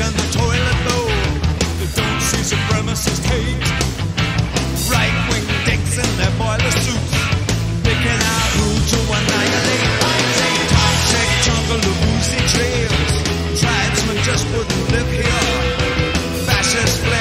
and the toilet bowl. They don't see supremacist hate. Right wing dicks in their boiler suits, picking out who to annihilate. High tech jungle of Uzi trails. Tribesmen just wouldn't live here. Fascist.